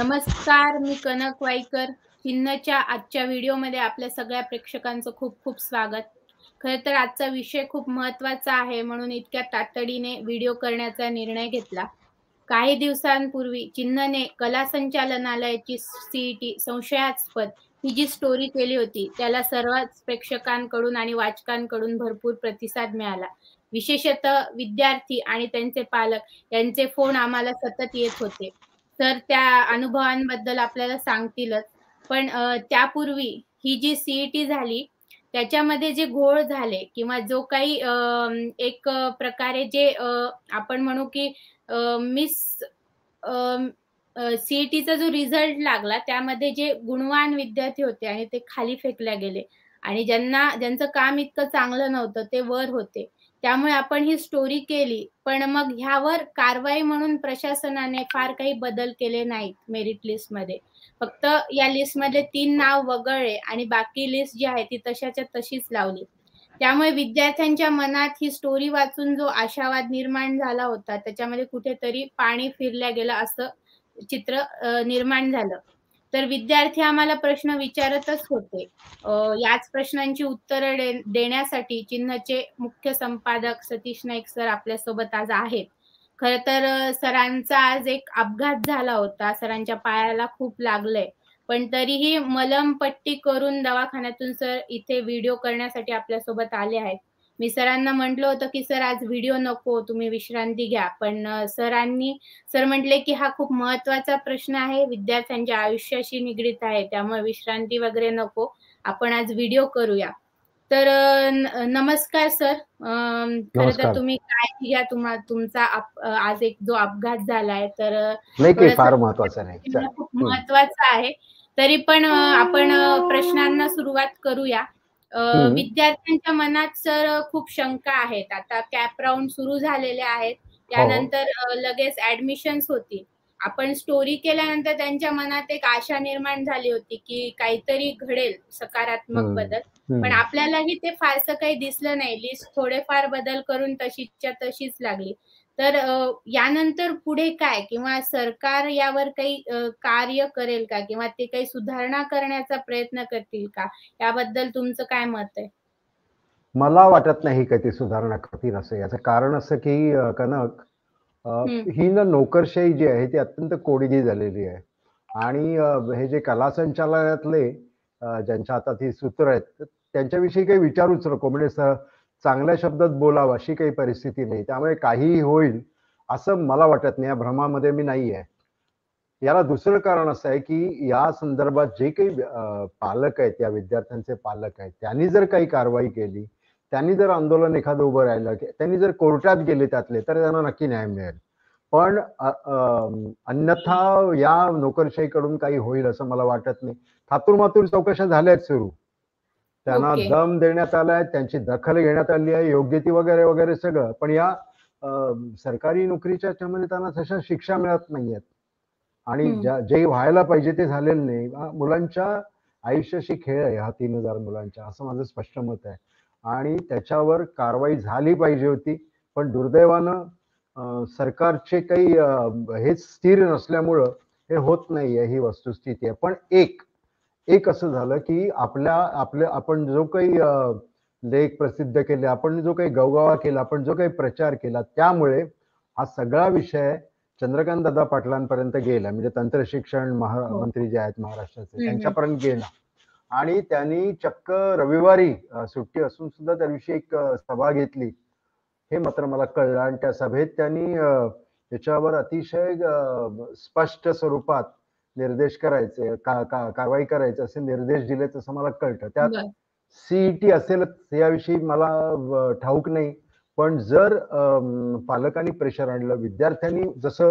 नमस्कार मी कनक वाईकर. चिन्हच्या आजच्या व्हिडिओमध्ये आपल्या सगळ्या प्रेक्षकांचं खूप खूप स्वागत. खर तर आजचा विषय खूप महत्त्वाचा आहे म्हणून इतक्या तातडीने व्हिडिओ करण्याचा निर्णय घेतला. काही दिवसांपूर्वी चिन्हने कला संचालनालयाची सीईटी संशयास्पद ही जी स्टोरी केली होती त्याला सर्वच प्रेक्षकांकडून आणि वाचकांकडून भरपूर प्रतिसाद मिळाला. विशेषतः विद्यार्थी आणि त्यांचे पालक यांचे फोन आम्हाला सतत येत होते. तर त्या अनुभवांबद्दल आपल्याला सांगतीलच. पण त्यापूर्वी ही जी सीईटी झाली त्याच्यामध्ये जे घोळ झाले किंवा जो काही एक प्रकारे जे आपण म्हणू की मिस सीईटीचा जो रिझल्ट लागला त्यामध्ये जे गुणवान विद्यार्थी होते आणि ते खाली फेकल्या गेले आणि ज्यांना ज्यांचं काम इतकं चांगलं नव्हतं ते वर होते. त्यामुळे आपण ही स्टोरी केली पण मग ह्यावर कारवाई म्हणून प्रशासनाने फार काही बदल केले नाहीत मेरिट लिस्टमध्ये फक्त या लिस्टमध्ये तीन नाव वगळले आणि बाकी लिस्ट जी आहे ती तशाच्या तशीच लावली. त्यामुळे विद्यार्थ्यांच्या मनात ही स्टोरी वाचून जो आशावाद निर्माण झाला होता त्याच्यामध्ये कुठेतरी पाणी फिरल्या गेलं असं चित्र निर्माण झालं. तर विद्यार्थी आम्हाला प्रश्न विचारतच होते. याच प्रश्नांची उत्तरं देण्यासाठी चिन्हचे मुख्य संपादक सतीश नाईक सर आपल्यासोबत आज आहेत. खर तर सरांचा आज एक अपघात झाला होता. सरांच्या पायाला खूप लागलंय. पण तरीही मलम पट्टी करून दवाखान्यातून सर इथे व्हिडिओ करण्यासाठी आपल्यासोबत आले आहेत. मी सरांना म्हटलं होतं की सर आज व्हिडिओ नको तुम्ही विश्रांती घ्या. पण सरांनी सर म्हटले की हा खूप महत्त्वाचा प्रश्न आहे. विद्यार्थ्यांच्या आयुष्याशी निगडीत आहे त्यामुळे विश्रांती वगैरे नको. आपण आज व्हिडिओ करूया. तर नमस्कार सर. खर तर तुम्ही काय घ्या. तुम्हा तुमचा आज एक जो अपघात झालाय तर फार महत्त्वाचा नाही. खूप महत्त्वाचा आहे. तरी पण आपण प्रश्नांना सुरुवात करूया. विद्यार्थ्यांच्या मनात सर खूप शंका आहेत. आता कॅप राऊंड सुरू झालेले आहेत. त्यानंतर लगेच ऍडमिशन्स होती. आपण स्टोरी केल्यानंतर त्यांच्या मनात एक आशा निर्माण झाली होती की काहीतरी घडेल सकारात्मक बदल. पण आपल्यालाही ते फारसं काही दिसलं नाही. लिस्ट थोडेफार बदल करून तशीच्या तशीच लागली. तर यानंतर पुढे काय? किंवा सरकार यावर काही कार्य करेल का? किंवा ते काही सुधारणा करण्याचा प्रयत्न करतील का? याबद्दल तुमचं काय मत आहे? मला वाटत नाही का ती सुधारणा करतील असं. याचं कारण असं की कनक ही. ना नोकरशाही जी आहे ती अत्यंत कोडगी झालेली आहे. आणि हे जे कला संचालनालयातले ज्यांच्या हातात ही सूत्र आहेत त्यांच्याविषयी काही विचारूच नको. म्हणजे चांगल्या शब्दात बोलावं अशी काही परिस्थिती नाही. त्यामुळे काहीही होईल असं मला वाटत नाही. या भ्रमामध्ये मी नाही आहे याला दुसरं कारण असं आहे की या संदर्भात जे काही पालक आहेत या विद्यार्थ्यांचे पालक आहेत त्यांनी जर काही कारवाई केली त्यांनी जर आंदोलन एखादं उभं राहिलं त्यांनी जर कोर्टात गेले त्यातले तर त्यांना नक्की न्याय मिळेल. पण अन्यथा या नोकरशाहीकडून काही होईल असं मला वाटत नाही. थातूर मातूर चौकशा झाल्यात सुरू. त्यांना दम देण्यात आलाय त्यांची दखल घेण्यात आली आहे योग्य ती वगैरे वगैरे सगळं. पण या सरकारी नोकरीच्या याच्यामध्ये त्यांना तशा शिक्षा मिळत नाहीयेत. आणि जे व्हायला पाहिजे ते झालेलं नाही. मुलांच्या आयुष्याशी खेळ आहे हा तीन हजार मुलांच्या असं माझं स्पष्ट मत आहे. आणि त्याच्यावर कारवाई झाली पाहिजे होती. पण दुर्दैवानं सरकारचे काही हेच स्थिर नसल्यामुळं हे होत नाहीये ही वस्तुस्थिती आहे. पण एक एक असं झालं की आपल्या आपल्या आपण जो काही लेख प्रसिद्ध केले आपण जो काही गवगावा केला आपण जो काही प्रचार केला त्यामुळे हा सगळा विषय चंद्रकांत दादा पाटलांपर्यंत गेला. म्हणजे तंत्र शिक्षण मंत्री जे आहेत महाराष्ट्राचे त्यांच्यापर्यंत गेला. आणि त्यांनी चक्क रविवारी सुट्टी असून सुद्धा त्या दिवशी एक सभा घेतली. हे मात्र मला कळलं. आणि त्या सभेत त्यांनी त्याच्यावर अतिशय स्पष्ट स्वरूपात निर्देश करायचे का, का कारवाई करायचे असे निर्देश दिले तसं मला कळतं. त्यात सीईटी असेलच याविषयी मला ठाऊक नाही. पण जर पालकांनी प्रेशर आणलं विद्यार्थ्यांनी जसं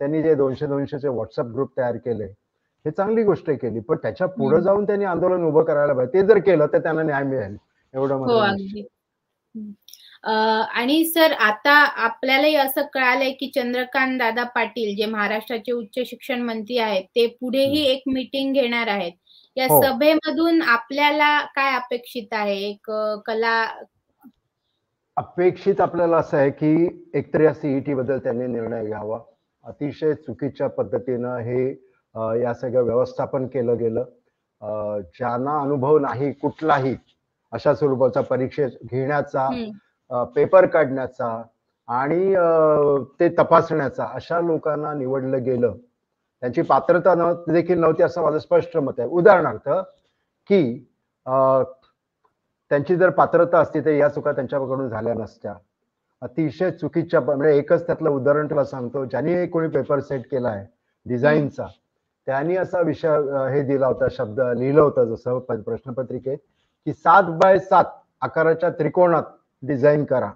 त्यांनी जे दोनशे दोनशेचे व्हॉट्सअप ग्रुप तयार केले हे चांगली गोष्ट केली. पण त्याच्या पुढे जाऊन त्यांनी आंदोलन उभं करायला पाहिजे. ते जर केलं तर त्यांना न्याय मिळेल. एवढं मला आणि सर आता आपल्यालाही असं कळालंय की चंद्रकांत दादा पाटील जे महाराष्ट्राचे उच्च शिक्षण मंत्री आहेत ते पुढेही एक मीटिंग घेणार आहेत. या हो. सभेमधून आपल्याला काय अपेक्षित आहे? एक कला अपेक्षित आपल्याला असं आहे की एकतर या सीईटी बद्दल त्यांनी निर्णय घ्यावा. अतिशय चुकीच्या पद्धतीनं हे या सगळं व्यवस्थापन केलं गेलं. ज्यांना अनुभव नाही कुठलाही अशा स्वरूपाचा परीक्षे घेण्याचा पेपर काढण्याचा आणि ते तपासण्याचा अशा लोकांना निवडलं गेलं. त्यांची पात्रता न देखील नव्हती असं माझं स्पष्ट मत आहे. उदाहरणार्थ की त्यांची जर पात्रता असती तर या चुका त्यांच्याकडून झाल्या नसत्या. अतिशय चुकीच्या म्हणजे एकच त्यातलं उदाहरण तुला सांगतो. ज्यांनी कोणी पेपर सेट केला आहे डिझाईनचा त्यांनी असा विषय हे दिला होता शब्द लिहिलं होतं जसं प्रश्नपत्रिकेत की सात बाय सात आकाराच्या त्रिकोणात डिझाईन करा.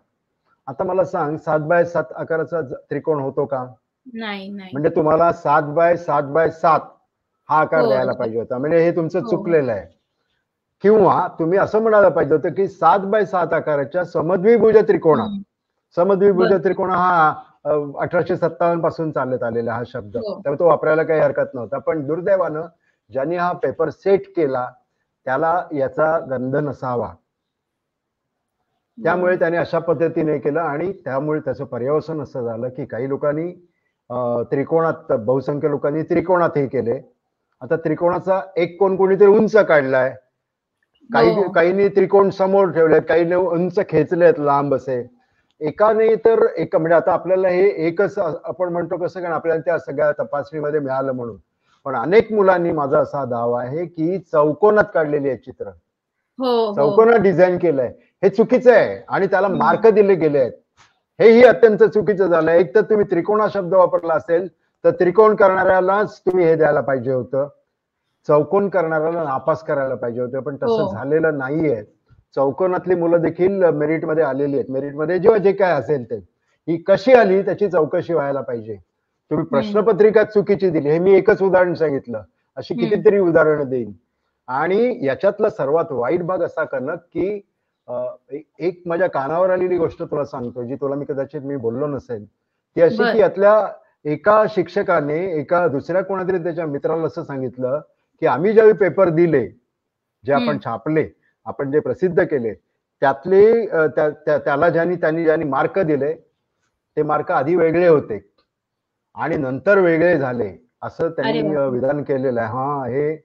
आता मला सांग सात बाय सात आकाराचा त्रिकोण होतो का? नाही म्हणजे तुम्हाला सात बाय सात बाय सात हा आकार हो, द्यायला पाहिजे होता. म्हणजे हे तुमचं हो. चुकलेलं आहे. किंवा तुम्ही असं म्हणायला पाहिजे होतं की सात बाय सात आकाराच्या समद्विभुज त्रिकोणात समद्विभुज त्रिकोण हा अठराशे सत्तावन्नपासून चालत आलेला हा शब्द. हो. त्यामुळे तो वापरायला काही हरकत नव्हता. पण दुर्दैवानं ज्यांनी हा पेपर सेट केला त्याला याचा गंध नसावा. त्यामुळे त्याने अशा पद्धतीने केलं आणि त्यामुळे त्याचं पर्यवसन असं झालं की काही लोकांनी त्रिकोणात बहुसंख्य लोकांनी त्रिकोणात हे केले. आता त्रिकोणाचा एक कोण कोणीतरी उंच काढलाय. काही हो. काहींनी त्रिकोण समोर ठेवले काही उंच खेचलेत लांब असे. एकाने तर एक म्हणजे आता आपल्याला हे एकच आपण म्हणतो कसं कारण आपल्याला त्या सगळ्या तपासणीमध्ये मिळालं म्हणून. पण अनेक मुलांनी माझा असा दावा आहे की चौकोनात काढलेली आहे चित्र. हो, हो. चौकोनात डिझाईन केलंय. हे चुकीचं आहे आणि त्याला मार्क दिले गेले आहेत. हेही अत्यंत चुकीचं झालं एक तर तुम्ही त्रिकोणा शब्द वापरला असेल तर त्रिकोण करणाऱ्यालाच तुम्ही हे द्यायला पाहिजे होतं. चौकोन करणाऱ्याला नापास करायला पाहिजे होतं पण तसं हो. झालेलं नाहीये. चौकोनातली मुलं देखील मेरिटमध्ये आलेली आहेत. मेरिटमध्ये जेव्हा जे काय असेल ते. ही कशी आली त्याची चौकशी व्हायला पाहिजे. तुम्ही प्रश्नपत्रिका चुकीची दिली. हे मी एकच उदाहरण सांगितलं. अशी कितीतरी उदाहरणं देईन. आणि याच्यातला सर्वात वाईट भाग असा करणं की एक माझ्या कानावर आलेली गोष्ट तुला सांगतो जी तुला मी कदाचित मी बोललो नसेल. ती अशी की यातल्या एका शिक्षकाने एका दुसऱ्या कोणातरी त्याच्या मित्राला असं सांगितलं की आम्ही ज्यावेळी पेपर दिले जे आपण छापले आपण जे प्रसिद्ध केले त्यातले त्याला ज्यांनी त्यांनी ज्यांनी मार्क दिले ते मार्क आधी वेगळे होते आणि नंतर वेगळे झाले असं त्यांनी विधान केलेलं आहे. हा हे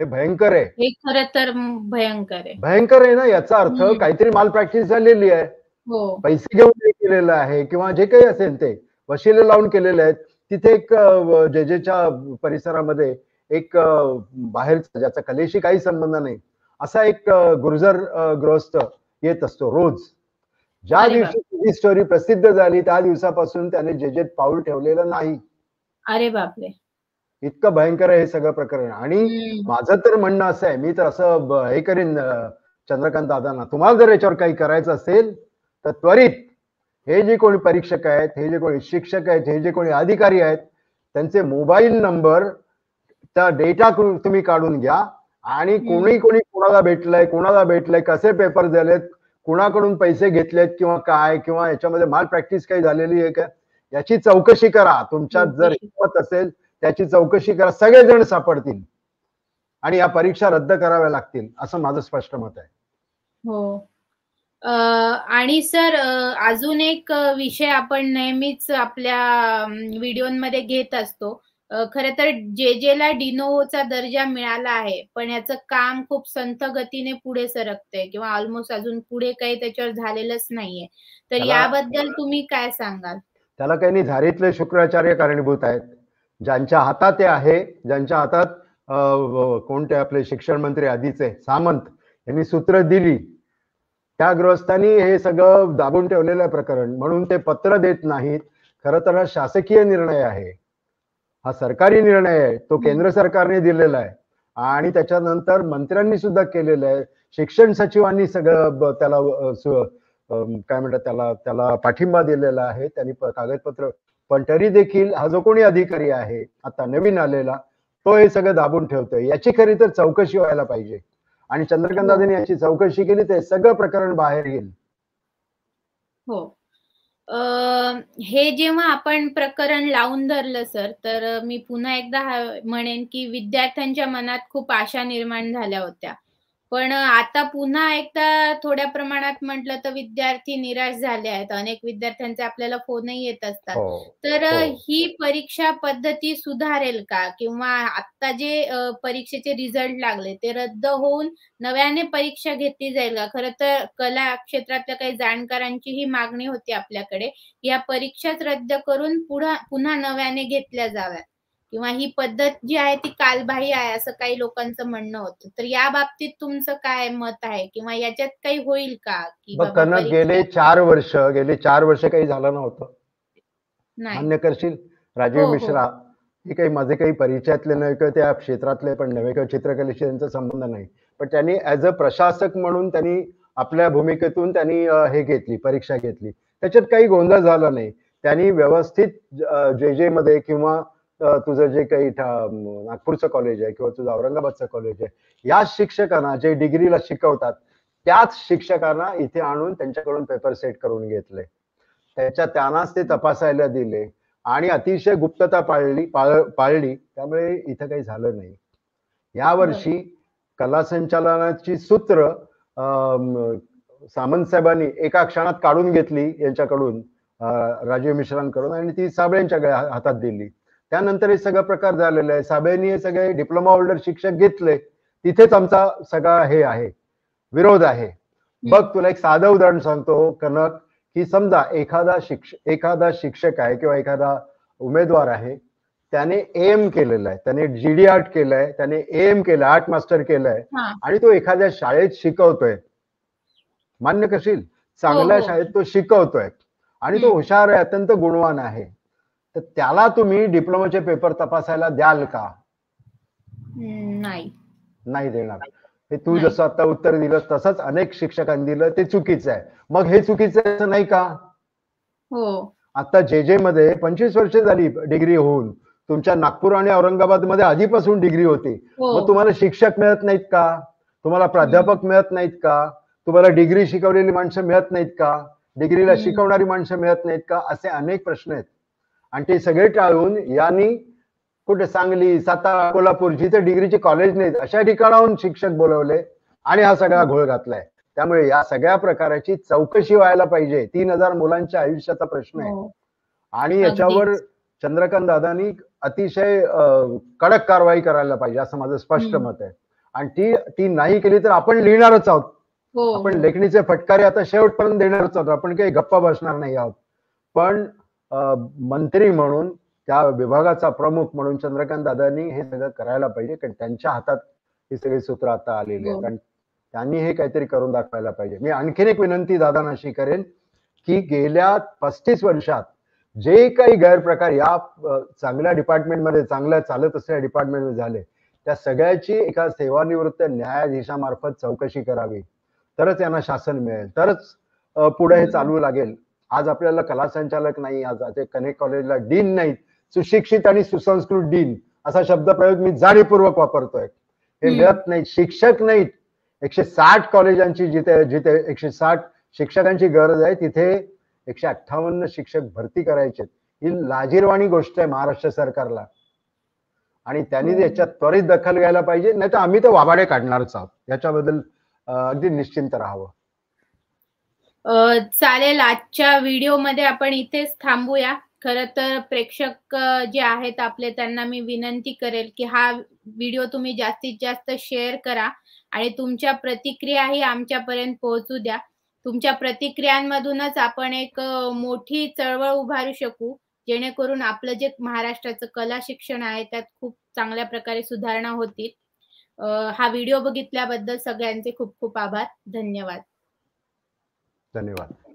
हे भयंकर आहे. हे खरं तर भयंकर आहे. भयंकर आहे ना याचा अर्थ काहीतरी माल प्रॅक्टिस झालेली आहे. हो. पैसे घेऊन केलेलं आहे किंवा जे काही असेल ते वशिले लावून केलेले आहेत. तिथे एक जेजेच्या परिसरामध्ये एक बाहेरचा ज्याचा कलेशी काही संबंध नाही असा एक गुर्जर गृहस्थ येत असतो रोज. ज्या दिवशी ही स्टोरी प्रसिद्ध झाली त्या दिवसापासून त्याने जेजेत पाऊल ठेवलेलं नाही. अरे बापरे. इतकं भयंकर आहे हे सगळं प्रकरण. आणि माझं तर म्हणणं असं आहे मी तर असं हे करीन चंद्रकांत दादांना. तुम्हाला जर याच्यावर काही करायचं असेल तर त्वरित हे जे कोणी परीक्षक आहेत हे जे कोणी शिक्षक आहेत हे जे कोणी अधिकारी आहेत त्यांचे मोबाईल नंबर त्या डेटा तुम्ही काढून घ्या. आणि कोणी कोणी कोणाला भेटलंय कोणाला भेटलंय कसे पेपर झालेत कुणाकडून पैसे घेतलेत किंवा काय किंवा याच्यामध्ये माल प्रॅक्टिस काही झालेली आहे का याची चौकशी करा. तुमच्यात जर हिंमत असेल त्याची चौकशी करा सगळेजण सापडतील. आणि या परीक्षा रद्द कराव्या लागतील असं माझं स्पष्ट मत आहे. हो. आणि सर अजून एक विषय आपण नेहमीच आपल्या व्हिडिओमध्ये घेत असतो. खर तर जे जेला डिनोचा दर्जा मिळाला आहे पण याचं काम खूप संथ गतीने पुढे सरकतंय किंवा ऑलमोस्ट अजून पुढे काही त्याच्यावर झालेलंच नाहीये. तर याबद्दल तुम्ही काय सांगाल? त्याला काही नाही झारीतले शुक्राचार्य कारणीभूत आहेत. ज्यांच्या हातात ते आहे ज्यांच्या हातात कोणते आपले शिक्षण मंत्री आधीचे सामंत यांनी सूत्र दिली. त्या गृहस्थांनी हे सगळं दाबून ठेवलेलं प्रकरण म्हणून ते पत्र देत नाहीत. खरं तर हा शासकीय निर्णय आहे. हा सरकारी निर्णय आहे. तो केंद्र सरकारने दिलेला आहे. आणि त्याच्यानंतर मंत्र्यांनी सुद्धा केलेलं आहे. शिक्षण सचिवांनी सगळं त्याला काय म्हणतात त्याला त्याला पाठिंबा दिलेला आहे. त्यांनी कागदपत्र पण तरी देखील हा जो कोणी अधिकारी आहे आता नवीन आलेला तो हे सगळं दाबून ठेवतोय. याची खरी तर चौकशी व्हायला पाहिजे. आणि चंद्रकांत याची चौकशी केली ते सगळं प्रकरण बाहेर येईल. हो. हे जेव्हा आपण प्रकरण लावून धरलं सर तर मी पुन्हा एकदा म्हणेन की विद्यार्थ्यांच्या मनात खूप आशा निर्माण झाल्या होत्या. पण आता पुन्हा एकदा थोड्या प्रमाणात म्हटलं तर विद्यार्थी निराश झाले आहेत. अनेक विद्यार्थ्यांचे आपल्याला फोनही येत असतात. हो, तर हो. ही परीक्षा पद्धती सुधारेल का? किंवा आता जे परीक्षेचे रिझल्ट लागले ते रद्द होऊन नव्याने परीक्षा घेतली जाईल का? खरं तर कला क्षेत्रातल्या काही जाणकारांची ही मागणी होती आपल्याकडे, या परीक्षाच रद्द करून पुन्हा नव्याने घेतल्या जाव्यात. किंवा ही पद्धत जी आहे ती कालबाह्य आहे असं काही लोकांचं म्हणणं होतं. तर या बाबतीत तुमचं काय मत आहे? किंवा याच्यात काही होईल का? की कनक गेले चार वर्ष गेले चार वर्ष काही झालं नव्हतं. मान्य करशील राजीव हो, हो. मिश्रा हे काही माझे काही परिचयातले नाही किंवा त्या क्षेत्रातले पण नव्हे किंवा चित्रकलेशी त्यांचा संबंध नाही. पण त्यांनी ऍज अ प्रशासक म्हणून त्यांनी आपल्या भूमिकेतून त्यांनी हे घेतली परीक्षा घेतली. त्याच्यात काही गोंधळ झाला नाही. त्यांनी व्यवस्थित जे जे मध्ये किंवा तुझं जे काही नागपूरचं कॉलेज आहे किंवा तुझं औरंगाबादचं कॉलेज आहे याच शिक्षकांना जे डिग्रीला शिकवतात त्याच शिक्षकांना इथे आणून त्यांच्याकडून पेपर सेट करून घेतले. त्याच्या त्यांनाच ते तपासायला दिले आणि अतिशय गुप्तता पाळली पाळली. त्यामुळे इथं काही झालं नाही. यावर्षी कला संचालनाची सूत्र सामंत साहेबांनी एका क्षणात काढून घेतली यांच्याकडून राजीव मिश्रांकडून आणि ती साबळेंच्या हातात दिली. त्यानंतर हे सगळं प्रकार झालेला आहे. साबेनी हे सगळे डिप्लोमा होल्डर शिक्षक घेतले. तिथेच आमचा सगळा हे आहे. विरोध आहे. बघ तुला एक साधं उदाहरण सांगतो कनक की समजा एखादा शिक्षक एखादा शिक्षक आहे किंवा एखादा उमेदवार आहे त्याने एम केलेला आहे. त्याने जीडी आर्ट केलंय त्याने एम केलं आर्ट मास्टर केलंय आणि तो एखाद्या शाळेत शिकवतोय. मान्य करशील? चांगल्या हो, हो. शाळेत तो शिकवतोय. आणि तो हुशार आहे अत्यंत गुणवान आहे. तर त्याला तुम्ही डिप्लोमाचे पेपर तपासायला द्याल का? नाही. नाही देणार. हे तू जसं आता उत्तर दिलं तसंच अनेक शिक्षकांनी दिलं ते चुकीचं आहे. मग हे चुकीचं आहे नाही का? हो. आता जे जे मध्ये पंचवीस वर्ष झाली डिग्री होऊन तुमच्या नागपूर आणि औरंगाबादमध्ये आधीपासून डिग्री होती. हो. मग तुम्हाला शिक्षक मिळत नाहीत का? तुम्हाला प्राध्यापक मिळत नाहीत का? तुम्हाला डिग्री शिकवलेली माणसं मिळत नाहीत का? डिग्रीला शिकवणारी माणसं मिळत नाहीत का? असे अनेक प्रश्न आहेत. आणि ते सगळे टाळून यांनी कुठे सांगली सातारा कोल्हापूर जिथे डिग्रीचे कॉलेज नाहीत अशा ठिकाणाहून शिक्षक बोलवले आणि हा सगळा घोळ घातलाय. त्यामुळे या सगळ्या प्रकाराची चौकशी व्हायला पाहिजे. तीन हजार मुलांच्या आयुष्याचा प्रश्न आहे. हो. आणि याच्यावर चंद्रकांत दादानी अतिशय कडक कारवाई करायला पाहिजे असं माझं स्पष्ट मत आहे. आणि ती ती नाही केली तर आपण लिहिणारच आहोत. हो. आपण लेखणीचे फटकारे आता शेवटपर्यंत देणारच आहोत. आपण काही गप्पा बसणार नाही आहोत. पण मंत्री म्हणून त्या विभागाचा प्रमुख म्हणून चंद्रकांत दादांनी हे सगळं करायला पाहिजे कारण त्यांच्या हातात ही सगळी सूत्र आता आलेली आहे कारण हो. त्यांनी हे काहीतरी करून दाखवायला पाहिजे. मी आणखीन एक विनंती दादांना अशी करेन की गेल्या पस्तीस वर्षात जे काही गैरप्रकार या चांगल्या डिपार्टमेंटमध्ये चांगल्या चालत असलेल्या डिपार्टमेंटमध्ये झाले त्या सगळ्याची एका सेवानिवृत्त न्यायाधीशामार्फत चौकशी करावी. तरच यांना शासन मिळेल. तरच पुढे हे चालू लागेल. आज आपल्याला कला संचालक नाही आज कनेक्ट कॉलेजला डीन नाहीत सुशिक्षित आणि सुसंस्कृत डीन असा शब्द प्रयोग मी जाणीवपूर्वक वापरतोय. हे मिळत नाही शिक्षक नाहीत. एकशे साठ कॉलेजांची जिथे जिथे एकशे साठ शिक्षकांची गरज आहे तिथे एकशे अठ्ठावन्न शिक्षक भरती करायचे ही लाजीरवाणी गोष्ट आहे महाराष्ट्र सरकारला. आणि त्यांनी याच्यात त्वरित दखल घ्यायला पाहिजे नाही तर आम्ही तर वाबाडे काढणारच आहोत. याच्याबद्दल अगदी निश्चिंत राहावं. चालेल आजच्या व्हिडिओमध्ये आपण इथेच थांबूया. खर तर प्रेक्षक जे आहेत आपले त्यांना मी विनंती करेल की हा व्हिडिओ तुम्ही जास्तीत जास्त शेअर करा आणि तुमच्या प्रतिक्रियाही आमच्यापर्यंत पोहोचू द्या. तुमच्या प्रतिक्रियांमधूनच आपण एक मोठी चळवळ उभारू शकू जेणेकरून आपलं जे महाराष्ट्राचं कला शिक्षण आहे त्यात खूप चांगल्या प्रकारे सुधारणा होतील. हा व्हिडिओ बघितल्याबद्दल सगळ्यांचे खूप खूप आभार. धन्यवाद. धन्यवाद.